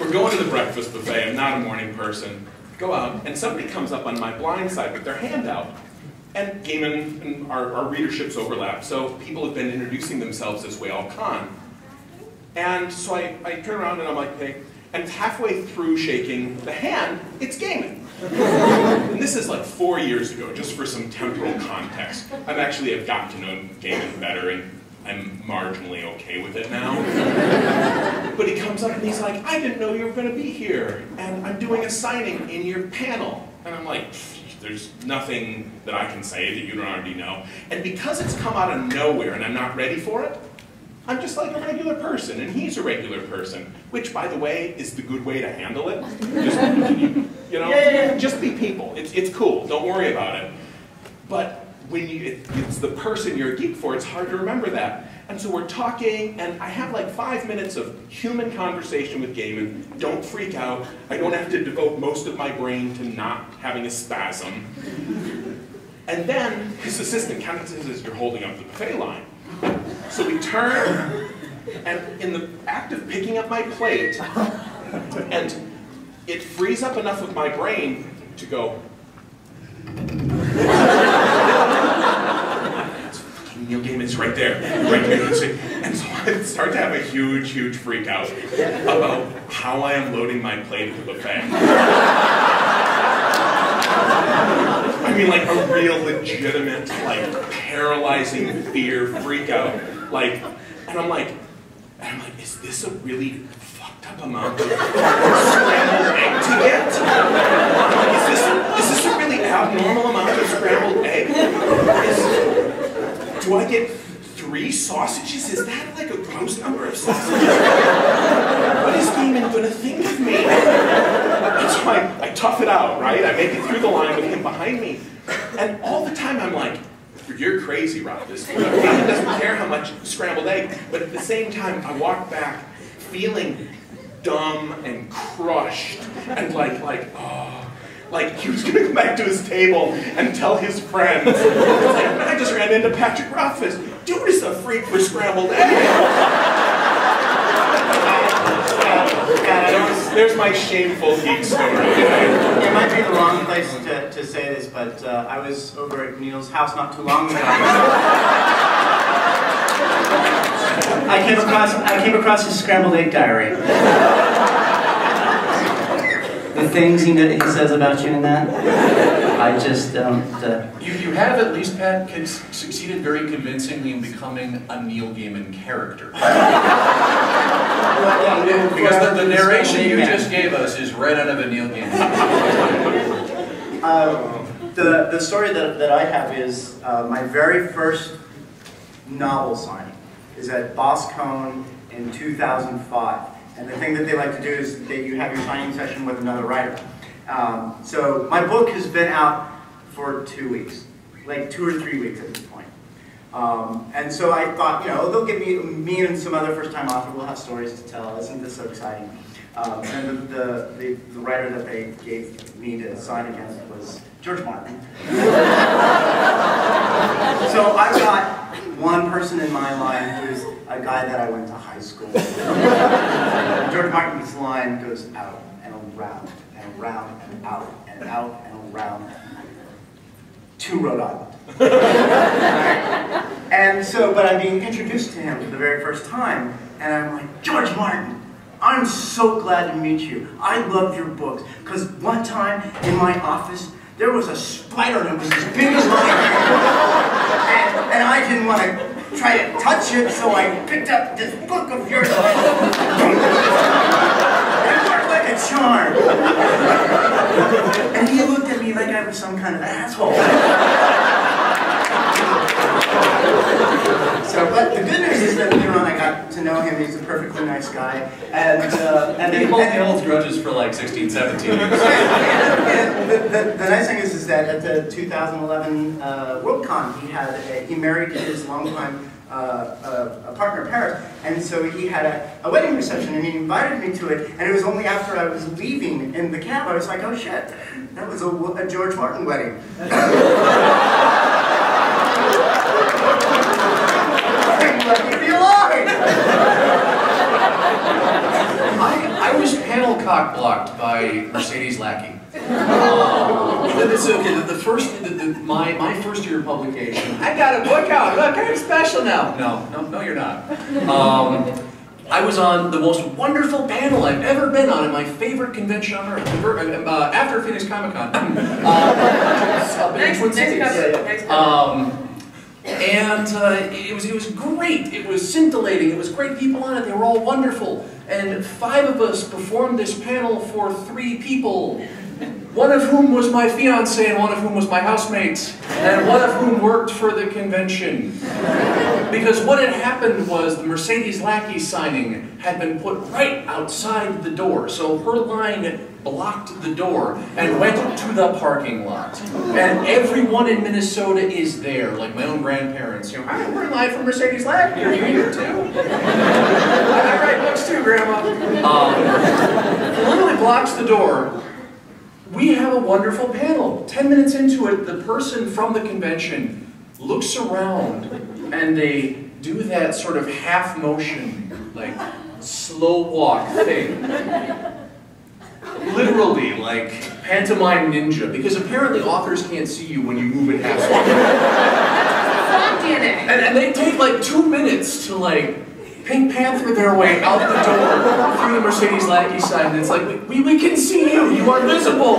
We're going to the breakfast buffet. I'm not a morning person. Go out, and somebody comes up on my blind side with their hand out. And Gaiman and our, our readerships overlap, so people have been introducing themselves as Whale Khan. And so I, I turn around and I'm like, hey, and halfway through shaking the hand, it's Gaiman. and this is like four years ago, just for some temporal context. I've actually have gotten to know Gaiman better, and I'm marginally okay with it now. but he comes up and he's like, I didn't know you were going to be here, and I'm doing a signing in your panel. And I'm like, there's nothing that I can say that you don't already know. And because it's come out of nowhere and I'm not ready for it, I'm just like a regular person, and he's a regular person, which, by the way, is the good way to handle it. Just, you know, Yeah, just be people. It's, it's cool. Don't worry about it. But when you, it, it's the person you're a geek for, it's hard to remember that. And so we're talking, and I have like five minutes of human conversation with Gaiman. Don't freak out. I don't have to devote most of my brain to not having a spasm. And then his assistant kind of says, as you're holding up the buffet line. So we turn, and in the act of picking up my plate, and it frees up enough of my brain to go, Neil Gaiman's right there, right there. And so I start to have a huge, huge freak out about how I am loading my plate at the buffet. I mean, like a real legitimate, like paralyzing fear freak out. Like, and I'm like, and I'm like, is this a really fucked up amount of scrambled egg to get? Is this, is this a really abnormal amount of scrambled egg? Is, do I get three sausages? Is that like a gross number of sausages? What is Gaiman gonna think of me? So I, I tough it out, right? I make it through the line with him behind me. And all the time I'm like, you're crazy, Rob. This Gaiman doesn't care how much scrambled egg. But at the same time, I walk back feeling dumb and crushed and like, like, oh, like he was gonna go back to his table and tell his friends. Like, I just ran into Patrick Rothfuss. Dude is a freak for scrambled egg. There's my shameful geek story. It might be the wrong place to, to say this, but uh, I was over at Neil's house not too long ago. I came across I came across his scrambled egg diary. The things he, he says about you in that, I just don't. Uh, You, you have at least, Pat, con- succeeded very convincingly in becoming a Neil Gaiman character. Because the, the narration you just gave us is right out of a Neil Gaiman. Uh, the, the story that, that I have is uh, my very first novel signing is at Boscone in 2005. And the thing that they like to do is that you have your signing session with another writer. Um, so my book has been out for two weeks, like two or three weeks at this point. Um, and so I thought, you know, they'll give me, me and some other first-time author will have stories to tell. Isn't this so exciting? Um, and the, the, the, the writer that they gave me to sign against was George Martin. so I've got one person in my line who's a guy that I went to high school with. George Martin's line goes out and around and around and out and out and around to Rhode Island. and so, but I'm being introduced to him for the very first time, and I'm like, George Martin, I'm so glad to meet you. I love your books. Because one time in my office, there was a spider that was as big as my hand. And, and I didn't want to try to touch it, so I picked up this book of yours. It worked like a charm. And he looked at me like I was some kind of asshole. So, but the good news is that later on I got to know him. He's a perfectly nice guy. And, uh, and He then- holds, grudges for like 16, 17 years. and the, the, the nice thing is, is that at the 2011 uh, Worldcon, he had a, he married his longtime uh, uh, a partner Parris, and so he had a, a wedding reception, and he invited me to it. And it was only after I was leaving in the cab, I was like, oh shit, that was a, a George Martin wedding. I'm lucky to be. I, I was panel cock blocked by Mercedes Lackey. Um, this, okay, the, the first, the, the, my, my first year of publication, I got a book out, look, I'm special now. No, no, no, you're not. Um, I was on the most wonderful panel I've ever been on at my favorite convention on earth, uh, after Phoenix Comicon. Uh, up in Next- next Cities. question, next question. Um, and uh, it was it was great. It was scintillating. It was great people on it. They were all wonderful. And five of us performed this panel for three people. One of whom was my fiance, and one of whom was my housemate, and one of whom worked for the convention. Because what had happened was the Mercedes Lackey signing had been put right outside the door, so her line blocked the door and went to the parking lot. And everyone in Minnesota is there, like my own grandparents. You know, hi, we're live from Mercedes Lackey. Are you here too? I I write books too, Grandma. Um, literally blocks the door. We have a wonderful panel. Ten minutes into it, the person from the convention looks around and they do that sort of half motion, like slow walk thing. Literally, like pantomime ninja, because apparently authors can't see you when you move in half and, and they take like two minutes to like Pink Panther their way out the door through the Mercedes Lackey sign. And it's like, we, we can see you, you are visible.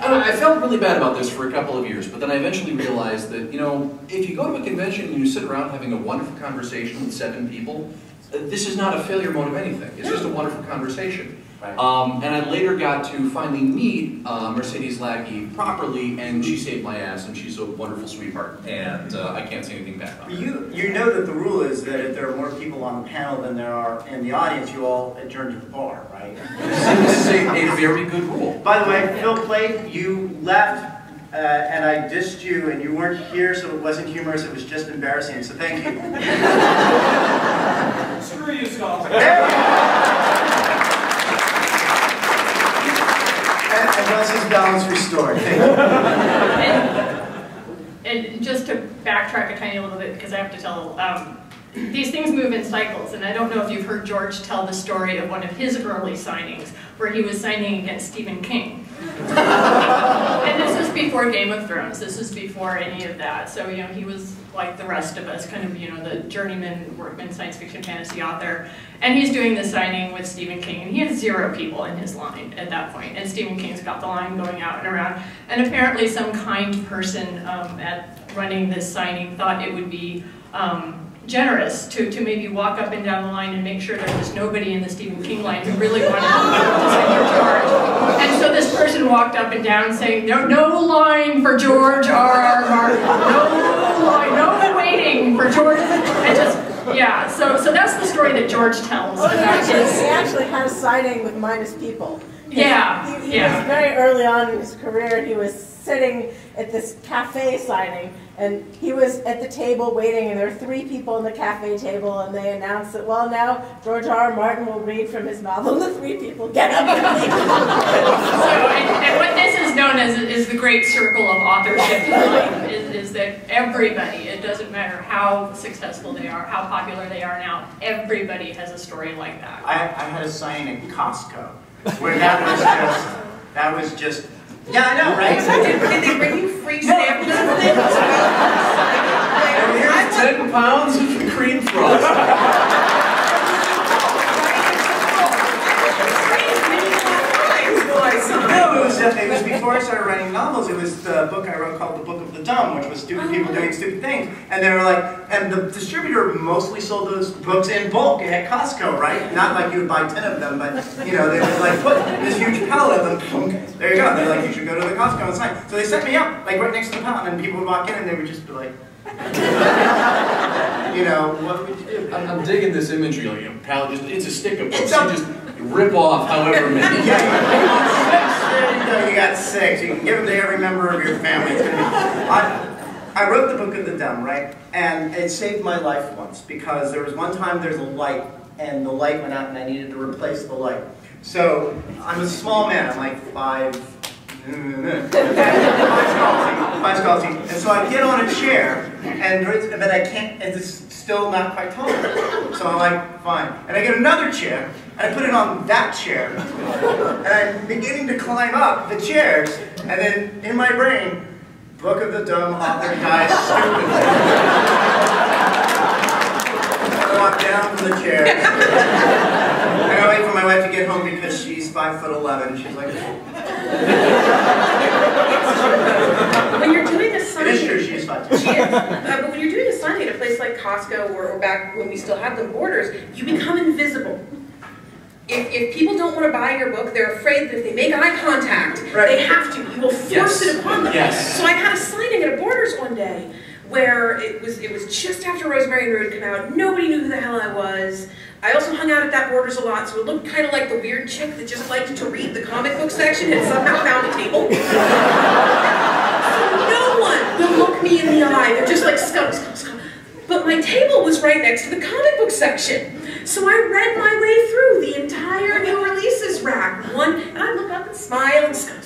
I, I felt really bad about this for a couple of years, but then I eventually realized that, you know, if you go to a convention and you sit around having a wonderful conversation with seven people, uh, this is not a failure mode of anything. It's just a wonderful conversation. Um, and I later got to finally meet uh, Mercedes Lackey properly, and she saved my ass, and she's a wonderful sweetheart, and uh, I can't say anything bad about her. You, you know that the rule is that if there are more people on the panel than there are in the audience, you all adjourn to the bar, right? This is a, a very good rule. By the way, Phil Plait, you left uh, and I dissed you and you weren't here, so it wasn't humorous, it was just embarrassing, so thank you. Screw you, Scott. And, and thus is balance restored. Thank you. And, and just to backtrack a tiny little bit, because I have to tell, um, these things move in cycles, and I don't know if you've heard George tell the story of one of his early signings, where he was signing against Stephen King. And this was before Game of Thrones, this was before any of that, so, you know, he was like the rest of us, kind of, you know, the journeyman, workman, science fiction, fantasy author, and he's doing the signing with Stephen King, and he has zero people in his line at that point. point, and Stephen King's got the line going out and around, and apparently some kind person um, at running this signing thought it would be um, generous to, to maybe walk up and down the line and make sure there was nobody in the Stephen King line who really wanted to sign for George. And so this person walked up and down saying, no, no line for George R. R. Martin, no line, no waiting for George, and just, yeah, so, so that's the story that George tells Oh, he actually, he actually had a signing with minus people. Yeah, He, he yeah. was very early on in his career. He was sitting at this cafe signing, and he was at the table waiting, and there were three people on the cafe table, and they announced that, well, now George R. R. Martin will read from his novel. and The three people get up and leave. So, and, and what this is known as is the great circle of authorship in life, is, is that everybody, it doesn't matter how successful they are, how popular they are now, everybody has a story like that. I, I had a sign at Costco where that was just, that was just, yeah, I know, right? Did, did they bring you free samples of things? And here's 10 pounds of cream frost. No, it was, it was before I started writing novels. It was the book I wrote called The Book of the Dumb, which was stupid people uh-huh. doing stupid things. And they were like, and the distributor mostly sold those books in bulk at Costco, right? Not like you would buy 10 of them, but, you know, they would like put this huge pallet of them, boom, there you go. They're like, you should go to the Costco and sign. So they set me up, like right next to the pallet, and people would walk in and they would just be like, you know, what would you do? I'm, I'm digging this imagery, like, you know, pal, just, it's a stick of books, It's you a- just rip off however many. Yeah, six. You got six. You can give them to every member of your family. I, I wrote the Book of the Dumb, right? And it saved my life once because there was one time there's a light and the light went out and I needed to replace the light. So I'm a small man. I'm like five. Five Scalzi, five Scalzi. And so I get on a chair, and but I can't. and It's still not quite tall. So I'm like, fine. And I get another chair, I put it on that chair, and I'm beginning to climb up the chairs, and then in my brain, Book of the Dumb author dies stupidly. I walk down from the chair, I wait for my wife to get home because she's five foot eleven. She's like, When you're doing a it signing, is true, she is five. She is. Uh, but when you're doing a signing at a place like Costco or, or back when we still had the borders, you become invisible. If, if people don't want to buy your book, they're afraid that if they make eye contact, Right. they have to. You will force Yes. it upon them. Yes. So I had a signing at a Borders one day where it was it was just after Rosemary and had come out. Nobody knew who the hell I was. I also hung out at that Borders a lot, so it looked kind of like the weird chick that just liked to read the comic book section and somehow found a table. no one will look me in the eye. They're just like scum. My table was right next to the comic book section. So I read my way through the entire new releases rack. One, and I look up and smile and scum.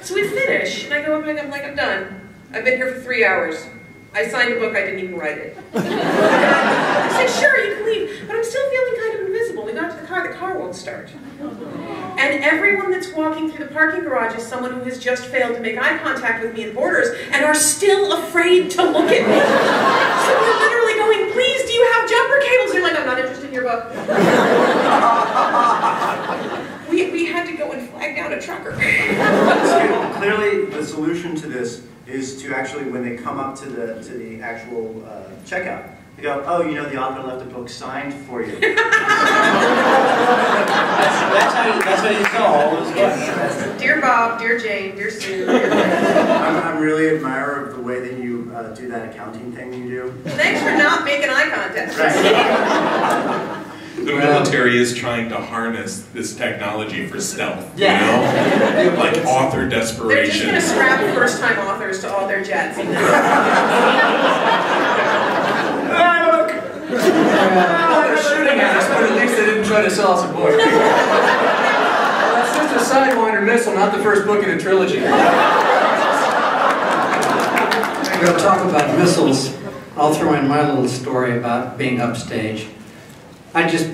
So we finish, and I go up and I'm like, I'm done. I've been here for three hours. I signed a book, I didn't even write it. I said, sure, you can leave, but I'm still feeling kind of To the car, the car won't start. And everyone that's walking through the parking garage is someone who has just failed to make eye contact with me in Borders and are still afraid to look at me. So we're literally going, please, do you have jumper cables? They're like, I'm not interested in your book. we, we had to go and flag down a trucker. So clearly, the solution to this is to actually, when they come up to the to the actual uh, checkout, they go, "Oh, you know, the author left a book signed for you." that's, that's how you, that's how you sell all those books. Dear Bob, dear Jane, dear Sue. Dear I'm, I'm really admirer of the way that you uh, do that accounting thing you do. Thanks for not making eye contact. The military is trying to harness this technology for stealth, you Yeah. know? Like author desperation. They're just desperation. going to scrap first-time authors to all their jets. Oh, they're shooting at us, but at least they didn't try to sell us a book. well, that's just a Sidewinder missile, not the first book in a trilogy. We're going to talk about missiles. I'll throw in my little story about being upstage. I just,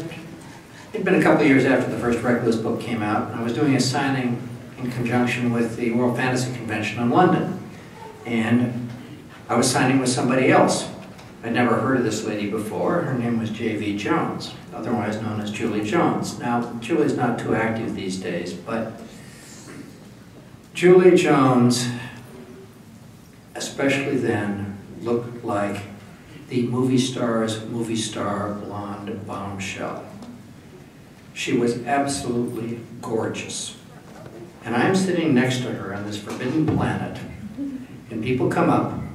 it'd been a couple of years after the first Recluce book came out, and I was doing a signing in conjunction with the World Fantasy Convention in London. And I was signing with somebody else. I'd never heard of this lady before. Her name was J.V. Jones, otherwise known as Julie Jones. Now, Julie's not too active these days, but Julie Jones, especially then, looked like the movie star's movie star blonde bombshell. She was absolutely gorgeous. And I'm sitting next to her on this forbidden planet, and people come up.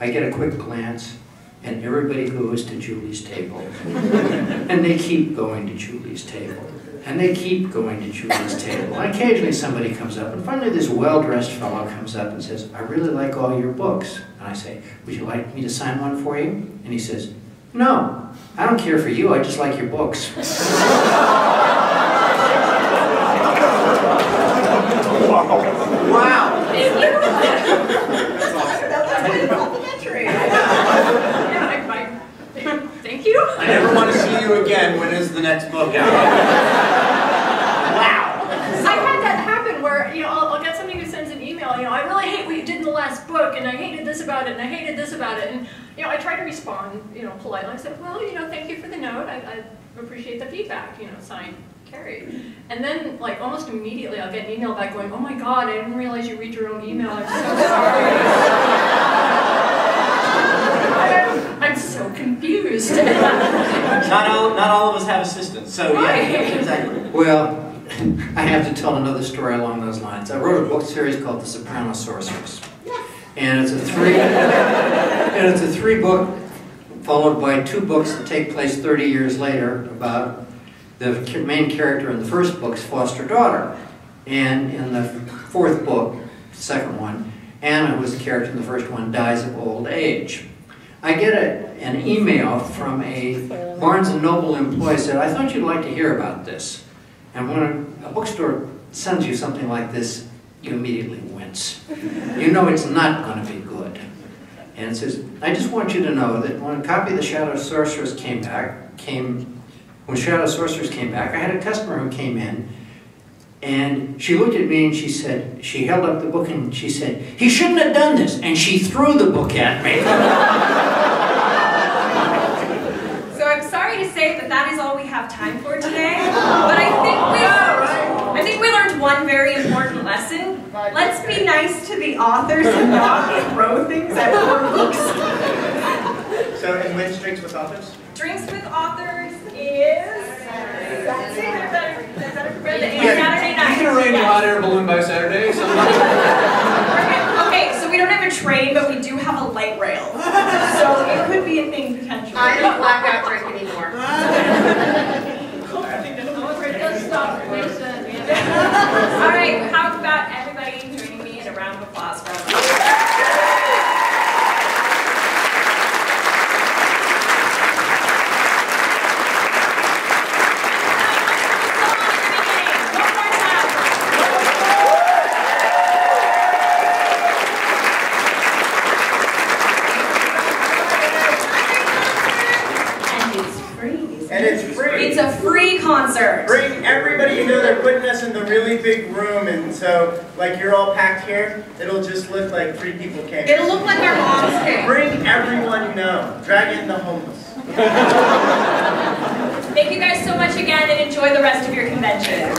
I get a quick glance, and everybody goes to Julie's table. and they keep going to Julie's table. And they keep going to Julie's table. And occasionally somebody comes up, and finally this well-dressed fellow comes up and says, I really like all your books. And I say, would you like me to sign one for you? And he says, no, I don't care for you, I just like your books. Wow. Thank you. I never want to see you again. When is the next book out? I've had that happen where, you know, I'll, I'll get somebody who sends an email, you know, I really hate what you did in the last book, and I hated this about it, and I hated this about it, and, you know, I try to respond, you know, politely. I said, well, you know, thank you for the note, I, I appreciate the feedback, you know, signed, Carrie. And then, like, almost immediately, I'll get an email back going, oh my god, I didn't realize you read your own email, I'm so sorry. I'm, I'm so confused. Not all, not all of us have assistants, so yeah, exactly. Well, I have to tell another story along those lines. I wrote a book series called The Soprano Sorceress. And it's a three and it's a three book followed by two books that take place 30 years later about the main character in the first book's foster daughter. And in the fourth book, second one, Anna, who was the character in the first one, dies of old age. I get a, an email from a Barnes & Noble employee said, I thought you'd like to hear about this. And when a bookstore sends you something like this, you immediately wince. You know it's not going to be good. And says, I just want you to know that when a copy of the Shadow Sorceress came back, came, when Shadow Sorceress came back, I had a customer who came in and she looked at me and she said, she held up the book and she said, he shouldn't have done this. And she threw the book at me. So I'm sorry to say that that is all we have time for today, but I think we, I think we learned one very important. Let's be nice to the authors and not throw things at poor books. So, and when's Drinks with Authors? Drinks with Authors is Saturday, they're better, they're better prepared than Yeah, Saturday night. You can arrange a hot air balloon by Saturday, so. Okay, so we don't have a train, but we do have a light rail. So it could be a thing potentially. I don't blackout drink anymore. All right, how about everybody joining me in a round of applause for us? And it's free. And it's free. A free concert. Bring everybody, you know, they're putting us in the really big room, and so, like, you're all packed here, it'll just look like three people came. It'll look like our moms came. Bring everyone you know. Drag in the homeless. Thank you guys so much again and enjoy the rest of your convention.